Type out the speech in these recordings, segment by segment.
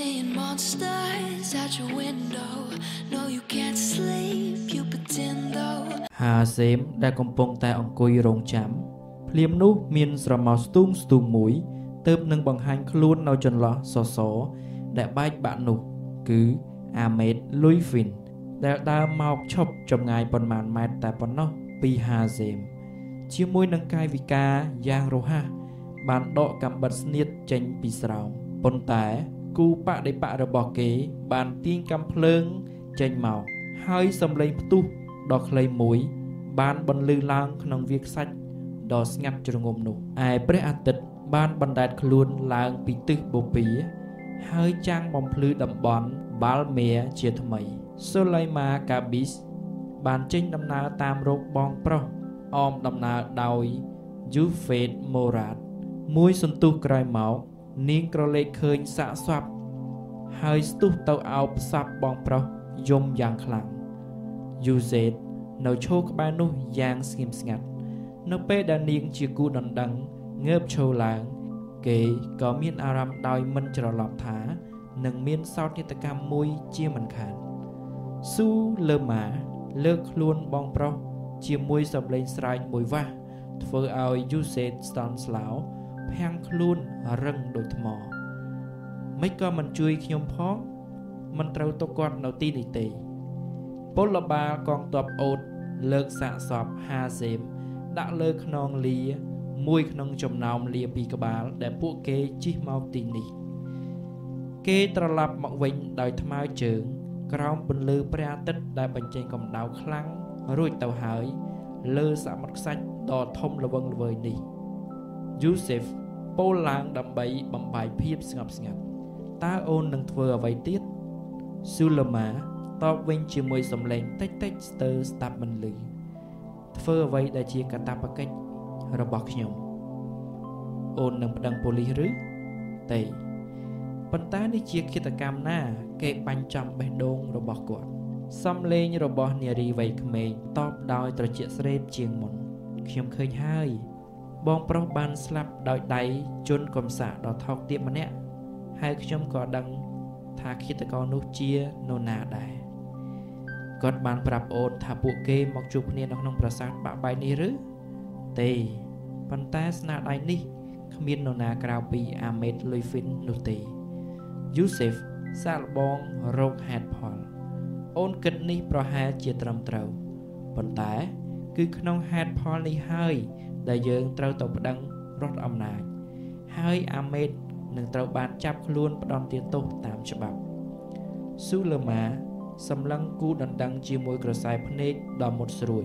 seeing monsters out your window. No, you can't sleep, you pretend though. ហាសេមដែលកំពុងតែអង្គុយរងចាំភ្លាមនោះមានស្រមោលស្ទូងស្ទូងមួយទៅនឹងបង្ហាញខ្លួននៅចន្លោះសសរដែលបែកបាក់នោះ គឺអាមេតលុយហ្វីនដែលដើរមកឈប់ចម្ងាយប៉ុន្មានម៉ែត្រតែប៉ុណ្ណោះពីហាសេមជាមួយនឹងកាយវិការយ៉ាងរហ័សបានដកកាំបិតស្នៀតចេញពីស្រោមប៉ុន្តែ គូបដិបករបស់គេ បានទាញកាំភ្លើងចេញមកហើយសំឡេងផ្ទុះដ៏ខ្លីមួយ បានបន្លឺឡើងក្នុងវាខ្សាច់ដ៏ស្ងាត់ជ្រងំនោះឯព្រះអាទិត្យបានបណ្ដែតខ្លួនឡើងពីទិសបូព៌ាហើយចាំងបំភ្លឺតំបន់បាល់មេជាថ្មីសូឡៃម៉ាកាប៊ីសបានចេញដំណើរតាមរោគបងប្រុសអមដំណើរដោយយូហ្វេតម៉ូរ៉ាតមួយសន្ទុះក្រោយមក នាងក្រឡេកឃើញសាកស្វាប់ហើយស្ទុះទៅអោបផ្សាប់បងប្រុសយំយ៉ាងខ្លាំងយូសេតនៅឈរក្បែរនោះយ៉ាងស្ងៀមស្ងាត់ នៅពេលដែលនាងជាគូដណ្ដឹងងើបឈរឡើង គេក៏មានអារម្មណ៍ដោយមិនច្រឡំថានឹងមានសោកនាដកម្មមួយជាមិនខានស៊ូលើម៉ាលើកខ្លួនបងប្រុសជាមួយសំឡេងស្រែកមួយវ៉ាស់ធ្វើឲ្យយូសេតស្តនស្លោ ភាំងខ្លួនរឹងដូចថ្មមិនក៏មិនជួយខ្ញុំផងមិនត្រូវទុកគាត់នៅទីនេះទេពលបាលកងទ័ពអូតលើកសាកសពហាសេមដាក់លើខ្នងលា មួយក្នុងចំណោមលាពីរក្បាល ដែលពួកគេជិះមកទីនេះ គេត្រឡប់មកវិញដោយថ្មើរជើង ក្រោមពន្លឺព្រះអាទិត្យដែលបញ្ចេញកម្ដៅខ្លាំងរួចទៅហើយ លើសមុទ្រខ្សាច់ដ៏ធំល្វឹងល្វើយនេះយូសេហ្វ ពោលឡើងដើម្បីបំបាយភាពស្ងប់ស្ងាត់តើអូននឹងធ្វើអ្វីទៀតស៊ូឡាម៉ាតបវិញជាមួយសំឡេងតិចតិចស្ទើរស្ដាប់មិនឮធ្វើអ្វីដែលជាកាតព្វកិច្ចរបស់ខ្ញុំអូននឹងប្តឹងប៉ូលីសឬទេប៉ុន្តែនេះជាគិតកម្មណា គេបាញ់ចំបេះដូងរបស់គាត់សំលេងរបស់នារីវ័យក្មេងតបដោយត្រជាក់ស្រេបជាងមុនខ្ញុំឃើញហើយ បងប្រុសបានស្លាប់ដោយដៃជន់កំសាកដ៏ថោកទាបម្នាក់ហើយខ្ញុំក៏ដឹងថាឃាតករនោះជានរណាដែរគាត់បានប្រាប់អូនថាពួកគេមកជួបគ្នានៅក្នុងប្រាសាទបាក់បែកនេះឬទេប៉ុន្តែស្នាដៃនេះគ្មាននរណាក្រៅពីអាមេតលុយហ្វីននោះទេយូសេហ្វសាកល្បងរកហេតុផល អូនគិតនេះប្រហែលជាត្រឹមត្រូវប៉ុន្តែ គឺក្នុងហេតុផលនេះហើយ ដែលយើងត្រូវទៅប្តឹងរដ្ឋអំណាច ហើយអាមេតនឹងត្រូវបានចាប់ខ្លួនផ្ដន្ទាទោសតាមច្បាប់ស៊ូលឺម៉ាសម្លឹងគូដណ្ដឹង ជាមួយក្រសែភ្នែកដ៏មុតស្រួច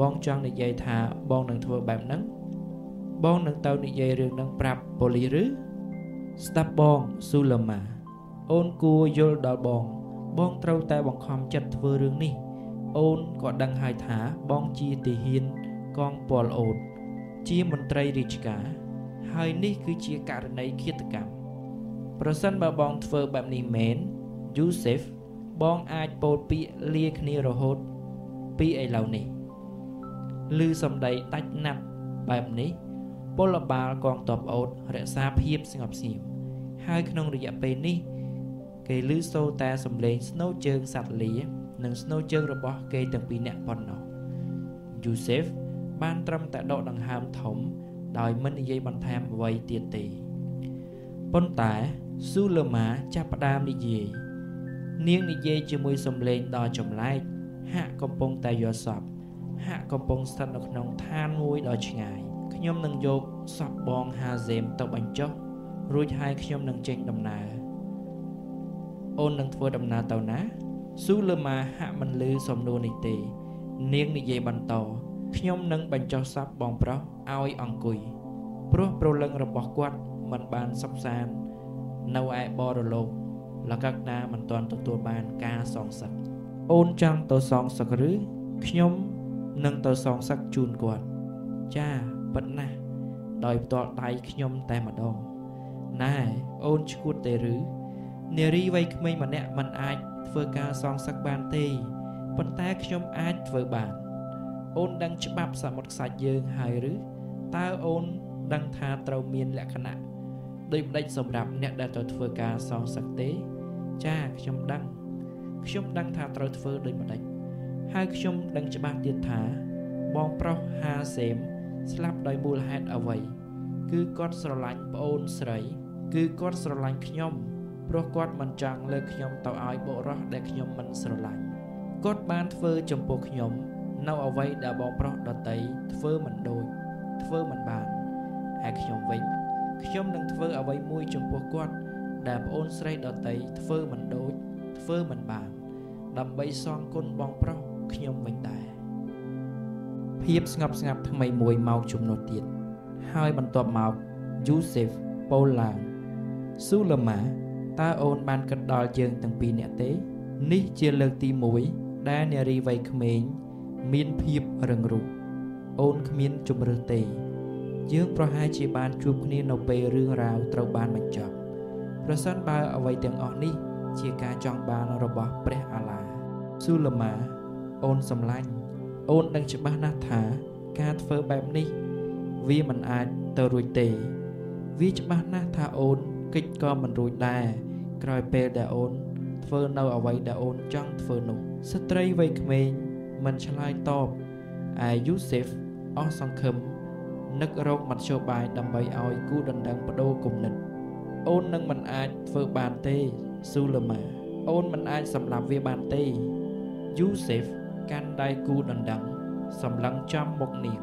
បងចង់និយាយថាបងនឹងធ្វើបែបហ្នឹងបងនឹងទៅនិយាយរឿងហ្នឹងប្រាប់ប៉ូលីសឬស្ដាប់បងស៊ូលឺម៉ាអូនគួរយល់ដល់បង បងត្រូវតែបង្ខំចិត្តធ្វើរឿងនេះ អូនក៏ដឹងហើយថាបងជាទាហាន កងពលអូនជាមន្ត្រីរាជការ ហើយនេះគឺជាករណីឃាតកម្មប្រសិនបើបងធ្វើបែបនេះមែនយូសេហ្វបងអាចពោលពាក្យលាគ្នារហូត ពីឥឡូវនេះឮសំដីដាច់ណាត់បែបនេះពលបាលកងទ័ពអូតរក្សាភាពស្ងប់ស្ងៀមហើយក្នុងរយៈពេលនេះ គេឮសូរតែសំឡេងស្នូជើងសត្វលា និងស្នូជើងរបស់គេទាំងពីរនាក់ប៉ុណ្ណោះយូសេហ្វ បានត្រឹមតែដកដង្ហើមធំ ដោយមិននិយាយបន្ថែមអ្វីទៀតទេប៉ុន្តែស៊ូលឺម៉ាចាប់ផ្ដើមនិយាយនាងនិយាយជាមួយសំឡេងដ៏ចម្លែកហាក់កំពុងតែយល់សពហាក់កំពុងស្ថិតនៅក្នុងឋានមួយដ៏ឆ្ងាយខ្ញុំនឹងយកសពបងហាហ្សេមទៅបញ្ចុះរួចហើយខ្ញុំនឹងចេញដំណើរអូននឹងធ្វើដំណើរទៅណាស៊ូលឺម៉ាហាក់មិនលឺសំណួរនេះទេ នាងនិយាយបន្ត ខ្ញុំនឹងបញ្ចុះសពបងប្រុសឲ្យអង្គុយព្រោះប្រលឹងរបស់គាត់មិនបានសុខសាន្តនៅឯបរលោកលកកណាមិនទាន់ទទួលបានការសងសឹកអូនចង់ទៅសងសឹកឬខ្ញុំនឹងទៅសងសឹកជូនគាត់ចាប៉ិតណាស់ដោយផ្ទាល់ដៃខ្ញុំតែម្ដងណែអូនឈួតទេឬនារីវ័យក្មេងម្នាក់មិនអាចធ្វើការសងសឹកបានទេប៉ុន្តែខ្ញុំអាចធ្វើបាន អូនដឹងច្បាប់សមុទ្រខ្សាច់យើងហើយឬតើអូនដឹងថាត្រូវមានលក្ខណៈដូចម្ដេចសម្រាប់អ្នកដែលត្រូវធ្វើការសងសឹកទេ ចាខ្ញុំដឹងខ្ញុំដឹងថាត្រូវធ្វើដូចម្ដេចហើយខ្ញុំដឹងច្បាស់ទៀតថាបងប្រុសហាសេមស្លាប់ដោយមូលហេតុអ្វី គឺគាត់ស្រឡាញ់ប្អូនស្រី គឺគាត់ស្រឡាញ់ខ្ញុំព្រោះគាត់មិនចង់លើកខ្ញុំទៅឲ្យបុរសដែលខ្ញុំមិនស្រឡាញ់គាត់បានធ្វើចំពោះខ្ញុំ នៅអ្វីដែលបងប្រុសដតីធ្វើមិនដូចធ្វើមិនបានហើយខ្ញុំវិញខ្ញុំនឹងធ្វើអ្វីមួយចំពោះគាត់ដែលប្អូនស្រីដតីធ្វើមិនដូចធ្វើមិនបាន ដើម្បីសងគុណបងប្រុសខ្ញុំវិញដែរភាពស្ងប់ស្ងាត់ថ្មីមួយមកជំនួសទៀតហើយបន្ទាប់មកយូសេហ្វប៉ូឡាងស៊ូឡាម៉ាតើអូនបានគិតដល់យើងទាំងពីរនាក់ទេ នេះជាលើកទី1ដែលនារីវ័យក្មេង មានភាពរឹងរូសអូនគ្មានជំរឿទេ យើងប្រហែលជាបានជួបគ្នានៅពេលរឿងរ៉ាវត្រូវបានបញ្ចប់ប្រសិនបើអ្វីទាំងអស់នេះ ជាការចង់បានរបស់ព្រះអាឡាស៊ូឡាម៉ាអូនសំឡាញ់អូនដឹងច្បាស់ណាស់ថា ការធ្វើបែបនេះ វាមិនអាចទៅរួចទេ វាច្បាស់ណាស់ថាអូនកិច្ចក៏មិនរួចដែរក្រោយពេលដែលអូន ធ្វើនៅអ្វីដែលអូនចង់ធ្វើនោះស្ត្រីវ័យក្មេង មិនឆ្លើយតបឯយូសេហ្វអស់សង្ឃឹមនឹករកមធ្យោបាយដើម្បីឲ្យគូដណ្ដឹងបដូរគំនិត អូននឹងមិនអាចធ្វើបានទេស៊ូឡាម៉ាអូនមិនអាចសម្លាប់វាបានទេយូសេហ្វកាន់ដៃគូដណ្ដឹងសម្លឹងចំមុខនាង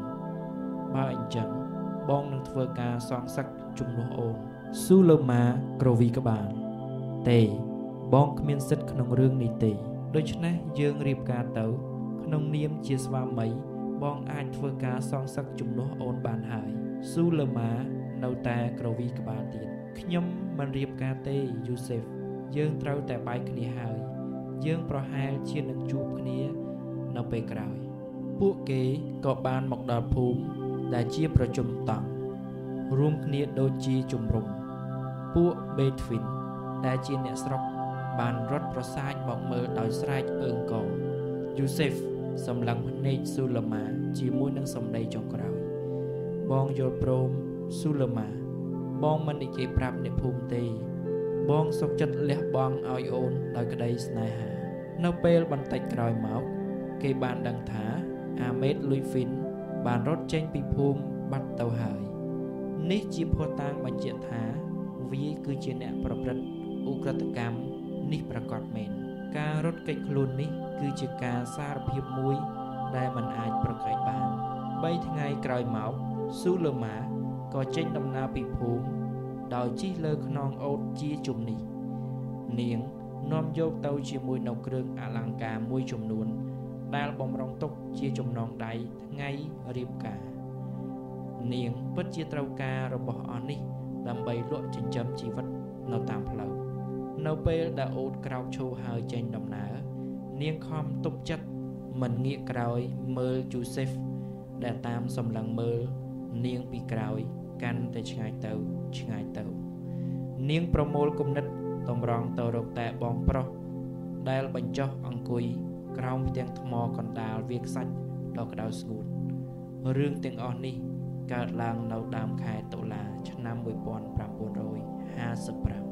បើអញ្ចឹងបងនឹងធ្វើការសងសឹកជំនួសអូនស៊ូឡាម៉ាក្រវីក្បាលទេបងគ្មានសិទ្ធិក្នុងរឿងនេះទេដូច្នេះយើងរៀបការទៅ ក្នុងនាមជាស្វាមីបងអាចធ្វើការសងសឹកជំនួសអូនបានហើយស៊ូឡាម៉ានៅតែក្រវីក្បាលទៀតខ្ញុំមិនរៀបការទេយូសេហ្វយើងត្រូវតែបែកគ្នាហើយយើងប្រហែលជានឹងជួបគ្នានៅពេលក្រោយពួកគេក៏បានមកដល់ភូមិដែលជាប្រជុំតង់រួមគ្នាដូចជាជំរុំពួកបេទ្វីនដែលជាអ្នកស្រុកបានរត់ប្រសាចមកមើលដោយស្រែកអើងកងយូ សេហ្វសម្លឹងភ្នែកស៊ូឡាម៉ាជាមួយនឹងសម្ដីចុងក្រោយ បងយល់ព្រមស៊ូឡាម៉ាបងមិននិយាយប្រាប់អ្នកភូមិទេ បងសុខចិត្តលះបង់ឲ្យអូនដោយក្តីស្នេហា នៅពេលបន្តិចក្រោយមកគេបានដឹងថាអាមេតលុយហ្វីនបានរត់ចេញពីភូមិបាត់ទៅហើយ នេះជាភស្តុតាងបញ្ជាក់ថាវាគឺជាអ្នកប្រព្រឹត្តឧក្រិដ្ឋកម្មនេះប្រកាសមែនការរត់គេចខ្លួននេះ គឺជាការសារភាពមួយដែលมันអាចប្រកែកបាន3ថ្ងៃក្រោយមកស៊ូលើម៉ាក៏ចេញដំណើរពីភូមិដោយជិះលើខ្នងអូតជាជំនេះនាងនាំយកទៅជាមួយនៅគ្រឿងអលង្ការមួយចំនួន ដែលបំរុងទុកជាចំណងដៃថ្ងៃរៀបការ នាងពិតជាត្រូវការរបស់អស់នេះ ដើម្បីលក់ចិញ្ចឹមជីវិតនៅតាមផ្លូវនៅពេលដែលអូតក្រោកឈរហើយចេញដំណើរ នាងខំទប់ចិត្តមិនងាកក្រោយមើលយូសេហ្វដែលតាមសម្លឹងមើលនាងពីក្រោយកាន់តែឆ្ងាយទៅឆ្ងាយទៅ នាងប្រមូលគំនិតតម្រង់ទៅរកតែបងប្រុសដែលបញ្ចុះអង្គុយក្រោមផ្ទាំងថ្មកណ្ដាលវាខ្សាច់ដ៏ក្តៅស្ងួតរឿងទាំងអស់នេះកើតឡើងនៅដើមខែតុលា ឆ្នាំ1955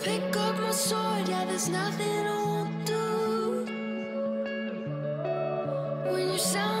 Pick up my sword, yeah, there's nothing I won't do. When you sound